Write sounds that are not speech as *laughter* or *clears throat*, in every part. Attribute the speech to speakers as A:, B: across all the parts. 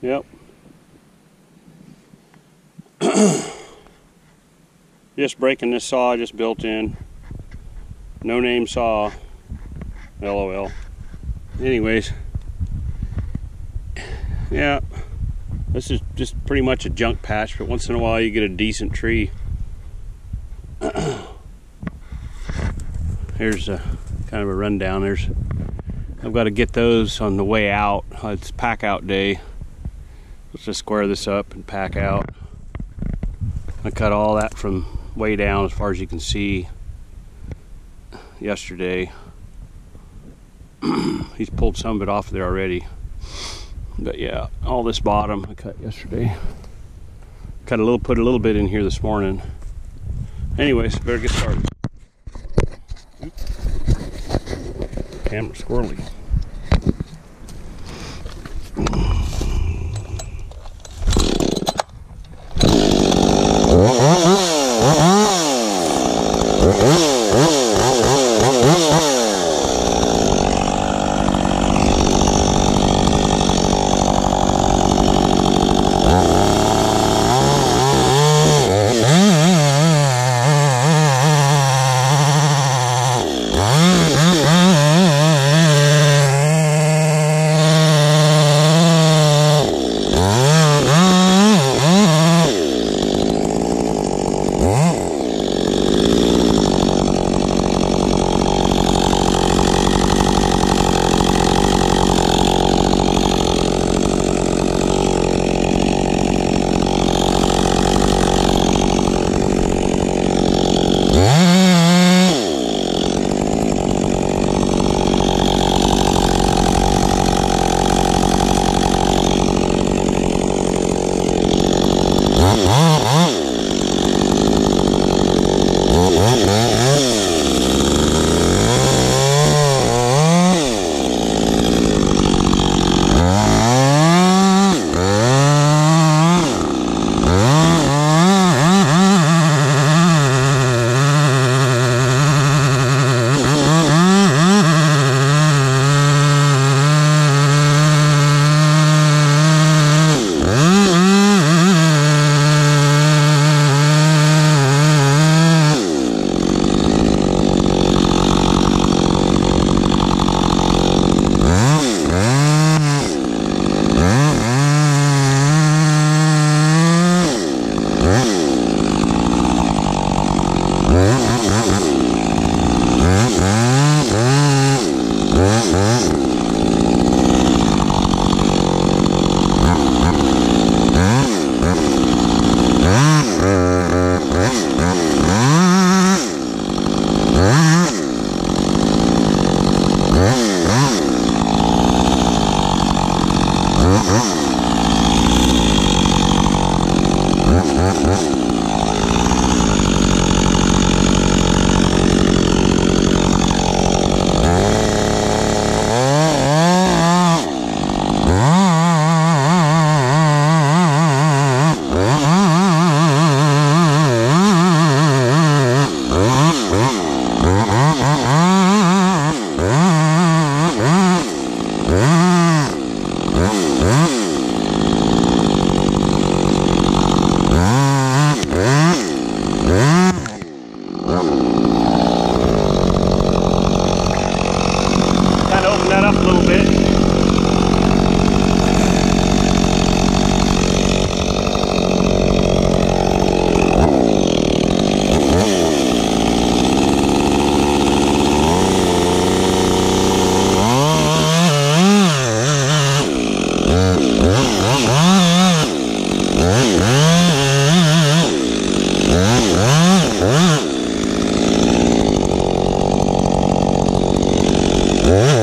A: Yep. *coughs* just breaking this saw just built in. No name saw. LOL. Anyways. Yeah. This is just pretty much a junk patch, but once in a while you get a decent tree. *coughs* Here's a kind of a rundown. There's I've got to get those on the way out. It's pack out day. Just square this up and pack out. I cut all that from way down as far as you can see yesterday. *clears throat* He's pulled some of it off there already. But yeah, all this bottom I cut yesterday. Cut a little, put a little bit in here this morning. Anyways, better get started. Oops. Camera squirrely.
B: Música
A: Oh.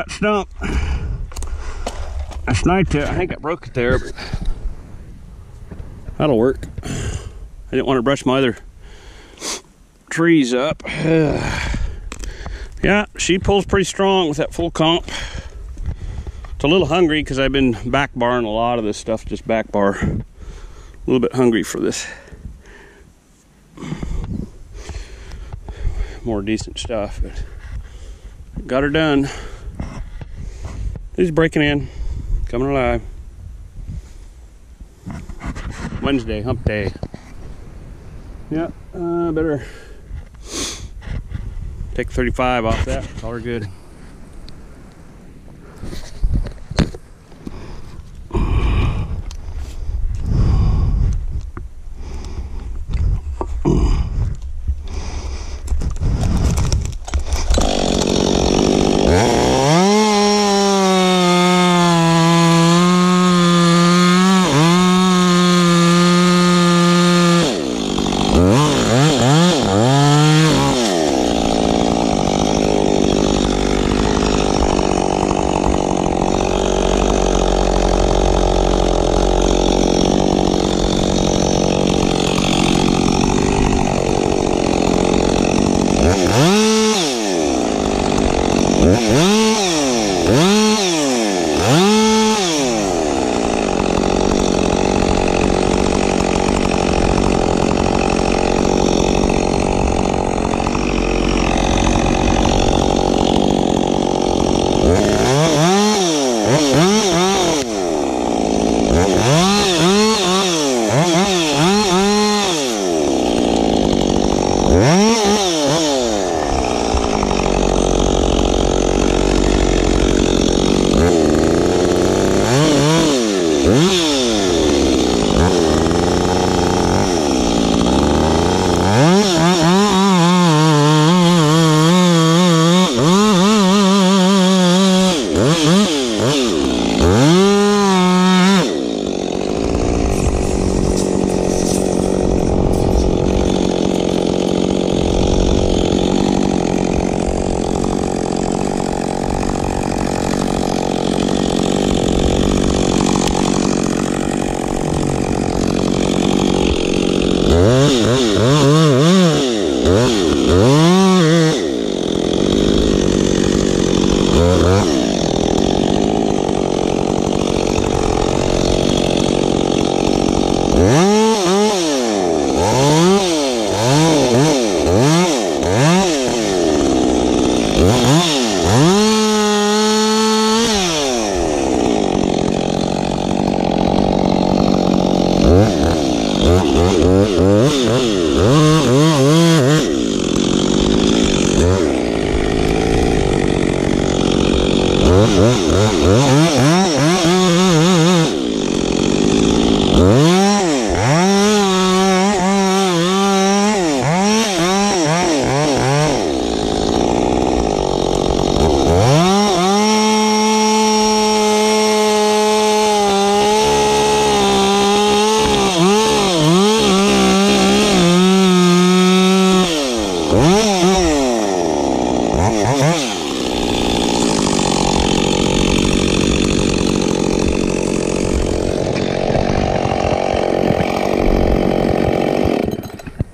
A: Crowded that stump. Last night, uh, I think I broke it there, but that'll work. I didn't want to brush my other trees up. *sighs* yeah, she pulls pretty strong with that full comp. It's a little hungry because I've been back barring a lot of this stuff, just back bar. A little bit hungry for this more decent stuff, but got her done. He's breaking in, coming alive. Wednesday, hump day. Yeah, uh, better take 35 off that. Call her good. Whoa.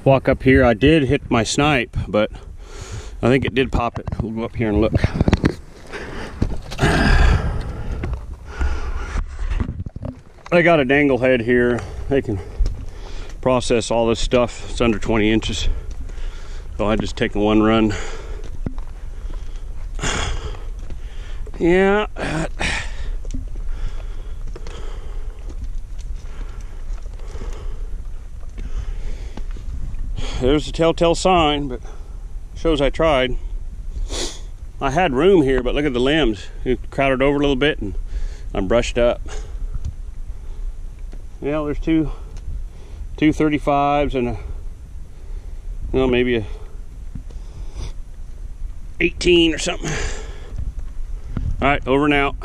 A: Walk up here. I did hit my snipe, but I think it did pop it. We'll go up here and look. I got a dangle head here. They can process all this stuff. It's under 20 inches. So I just taken one run. Yeah, there's a telltale sign, but shows I tried. I had room here, but look at the limbs. It crowded over a little bit and I'm brushed up. Yeah, there's two two 35s and a know maybe a 18 or something. All right, over and out.